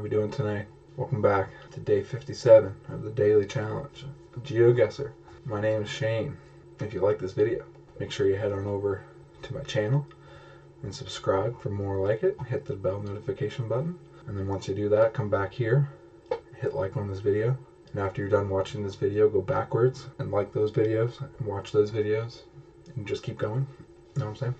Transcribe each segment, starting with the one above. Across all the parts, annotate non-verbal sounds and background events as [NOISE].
How we doing tonight? Welcome back to day 57 of the daily challenge GeoGuessr. My name is Shane. If you like this video, make sure you head on over to my channel and subscribe for more like it. Hit the bell notification button. And then once you do that, come back here, hit like on this video. And after you're done watching this video, go backwards and like those videos and watch those videos and just keep going. You know what I'm saying?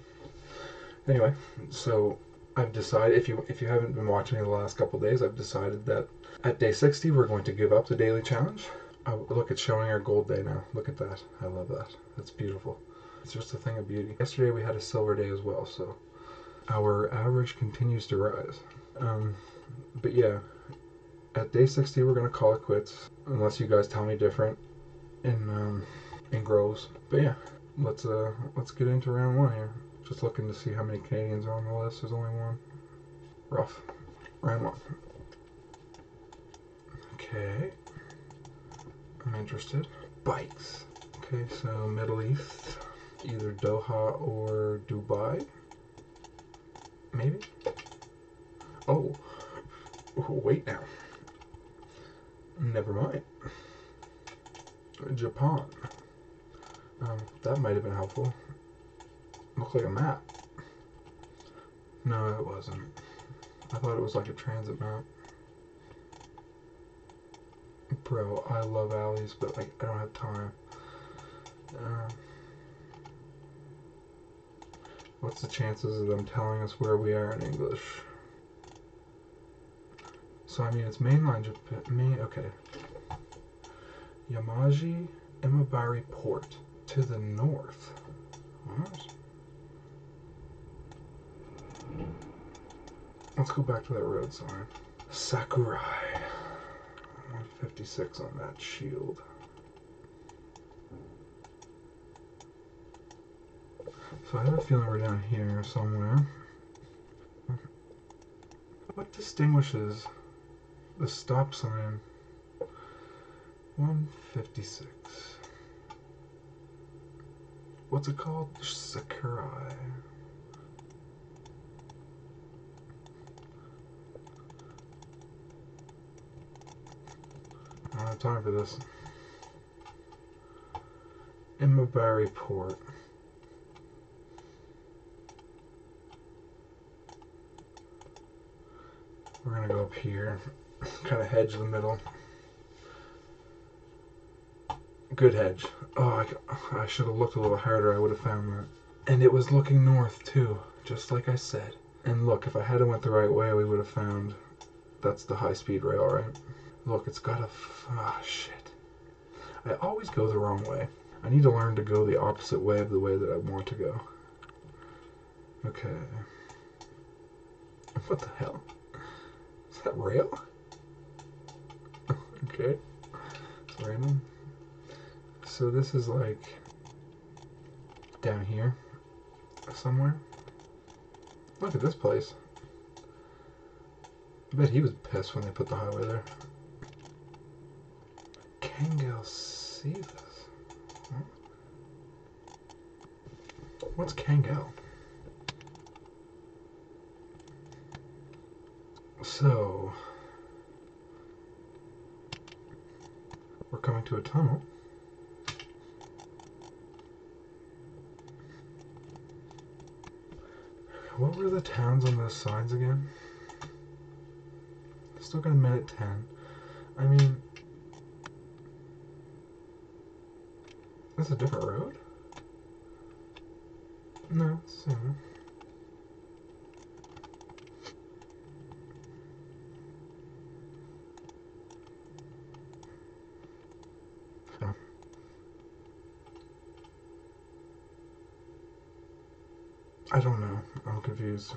Anyway, so I've decided if you if you haven't been watching me the last couple days, I've decided that at day 60 we're going to give up the daily challenge. Oh, look, it's showing our gold day now. Look at that. I love that. That's beautiful. It's just a thing of beauty. Yesterday we had a silver day as well, so our average continues to rise. Um, but yeah, at day 60 we're gonna call it quits unless you guys tell me different in um, in grows. But yeah, let's uh let's get into round one here. Just looking to see how many Canadians are on the list. There's only one. Rough. Round one. Okay. I'm interested. Bikes. Okay, so Middle East. Either Doha or Dubai. Maybe? Oh. oh [LAUGHS] wait now. Never mind. Japan. Um, that might have been helpful. Looked like a map. No, it wasn't. I thought it was like a transit map. Bro, I love alleys, but like I don't have time. Um, what's the chances of them telling us where we are in English? So I mean, it's mainline Japan. Main, okay. Yamaji Imabari Port to the north. What? Let's go back to that road sign. Sakurai. 156 on that shield. So I have a feeling we're down here somewhere. What distinguishes the stop sign 156? What's it called? Sakurai. Have time for this. Imabari Port. We're gonna go up here, kind of hedge the middle. Good hedge. Oh, I, I should have looked a little harder. I would have found that. And it was looking north too, just like I said. And look, if I had went the right way, we would have found. That's the high-speed rail, right? Look, it's got a. Ah, shit. I always go the wrong way. I need to learn to go the opposite way of the way that I want to go. Okay. What the hell? Is that rail? [LAUGHS] okay. It's random. So this is like down here somewhere. Look at this place. I bet he was pissed when they put the highway there. Kangal Sivas. Hmm? What's Kangal? So, we're coming to a tunnel. What were the towns on those signs again? Still got a minute 10. I mean, That's a different road? No, same. Oh. I don't know. I'm confused.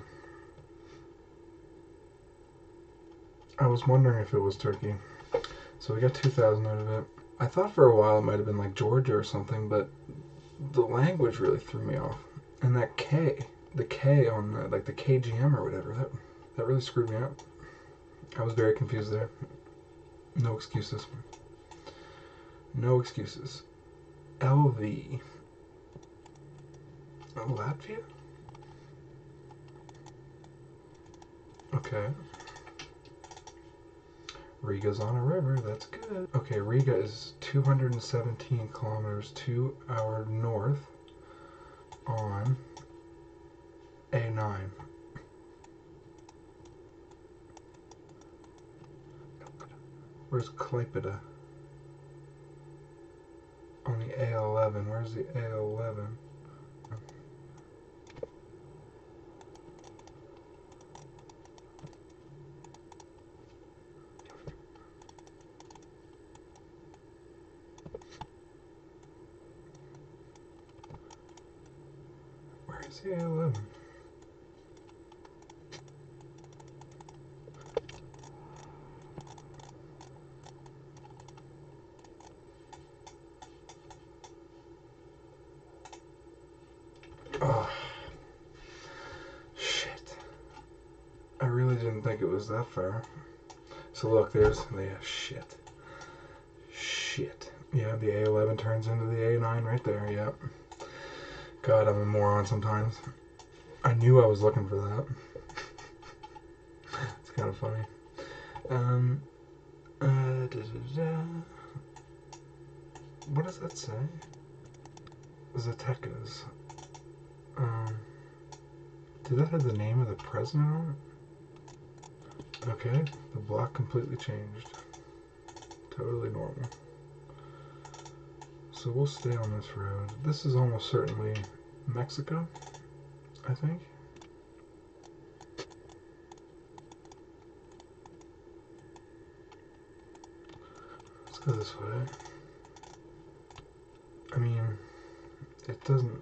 I was wondering if it was Turkey. So we got 2,000 out of it. I thought for a while it might have been like Georgia or something, but the language really threw me off. And that K, the K on the, like the KGM or whatever, that that really screwed me up. I was very confused there. No excuses. No excuses. LV. Oh, Latvia? Riga's on a river, that's good. Okay, Riga is 217 kilometers to our north on A9. Where's Klaipeda? On the A11. Where's the A11? A11? Oh, shit. I really didn't think it was that far. So look, there's the shit. Shit. Yeah, the A11 turns into the A9 right there, yep. God, I'm a moron sometimes. I knew I was looking for that. [LAUGHS] it's kind of funny. Um, uh, da, da, da. What does that say? Zatekas. Um, did that have the name of the president on it? Okay, the block completely changed. Totally normal. So we'll stay on this road. This is almost certainly Mexico, I think. Let's go this way. I mean, it doesn't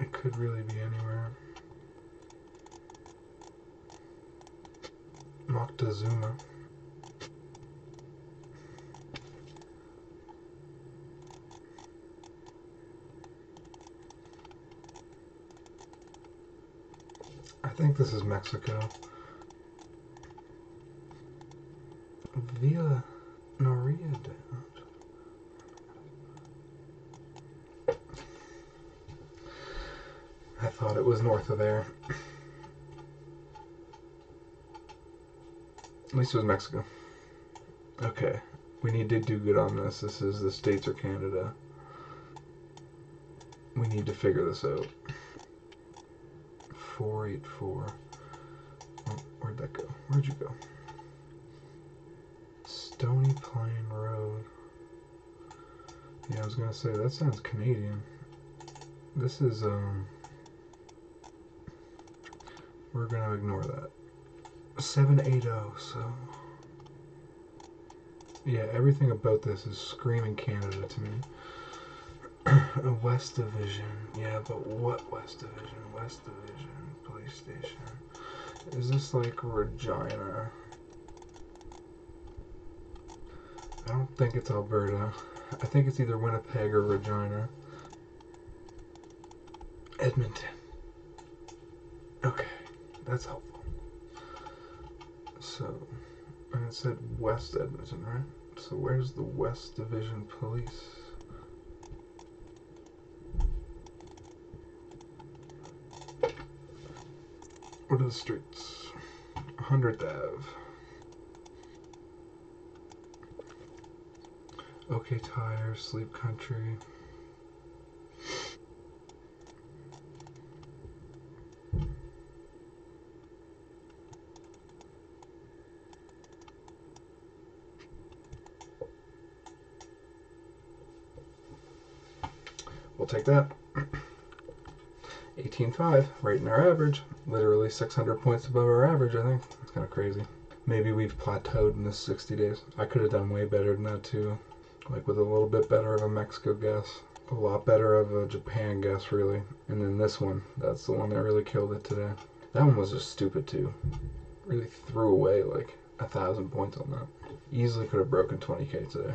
it could really be anywhere. Moctezuma. Think this is Mexico. Villa Noria I thought it was north of there. At least it was Mexico. Okay. We need to do good on this. This is the States or Canada. We need to figure this out. 484. Oh, where'd that go? Where'd you go? Stony Plain Road. Yeah, I was gonna say, that sounds Canadian. This is, um... We're gonna ignore that. 780, so... Yeah, everything about this is screaming Canada to me. A West Division. Yeah, but what West Division? West Division. Police station. Is this like Regina? I don't think it's Alberta. I think it's either Winnipeg or Regina. Edmonton. Okay, that's helpful. So, and it said West Edmonton, right? So where's the West Division Police? The streets? 100th Ave. Okay Tire, Sleep Country. We'll take that. [CLEARS THROAT] 18.5, right in our average. Literally 600 points above our average, I think. It's kind of crazy. Maybe we've plateaued in this 60 days. I could have done way better than that too. Like with a little bit better of a Mexico guess. A lot better of a Japan guess, really. And then this one, that's the one that really killed it today. That one was just stupid too. Really threw away like a thousand points on that. Easily could have broken 20k today.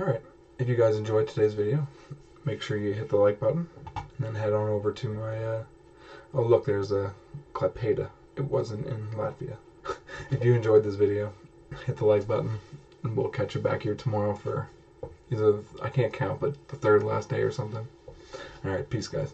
Alright, if you guys enjoyed today's video, make sure you hit the like button then head on over to my uh, oh look there's a Klaipeda. It wasn't in Latvia. [LAUGHS] If you enjoyed this video hit the like button and we'll catch you back here tomorrow for either I can't count but the third last day or something. Alright peace guys